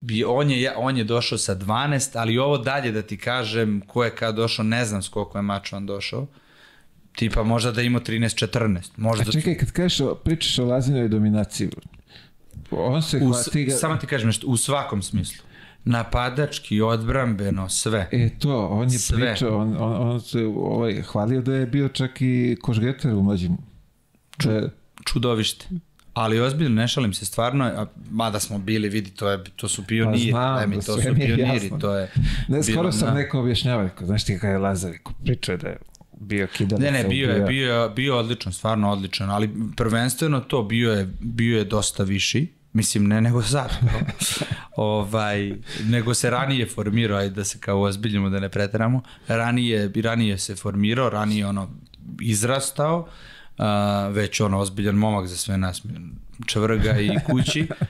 bi, on, je, on je došao sa 12, ali ovo dalje da ti kažem ko je kad došao, ne znam s koliko je mača on došao. Tipa možda da ima 13-14. Možda A čekaj, kad kažeš, pričaš o Lazinovoj dominaciji, on se u, hvati ga... Samo ti kažem nešto, u svakom smislu. Napadački, odbrambeno, sve. E to, on je Sve. pričao, on, on, on se ovaj, hvalio da je bio čak i košgeter u mlađim. Da je- Čudovište. Ali ozbiljno, ne šalim se, stvarno, a, mada smo bili, vidi, to, je, to su pioniri, Pa znam, daj mi, da to su pioniri, jasno. to je... Ne, skoro bilo, sam da. neko objašnjava, rekao, znaš ti kada je Lazar, pričao da je bio kidanac. Ne, ne, bio je, bio je, bio je odličan, stvarno odličan, ali prvenstveno to bio je, bio je dosta viši, mislim ne nego sad, ovaj, nego se ranije formirao, ajde da se kao ozbiljimo da ne preteramo, ranije, ranije se formirao, ranije ono izrastao, već ono ozbiljan momak za sve nas, čvrga i kući,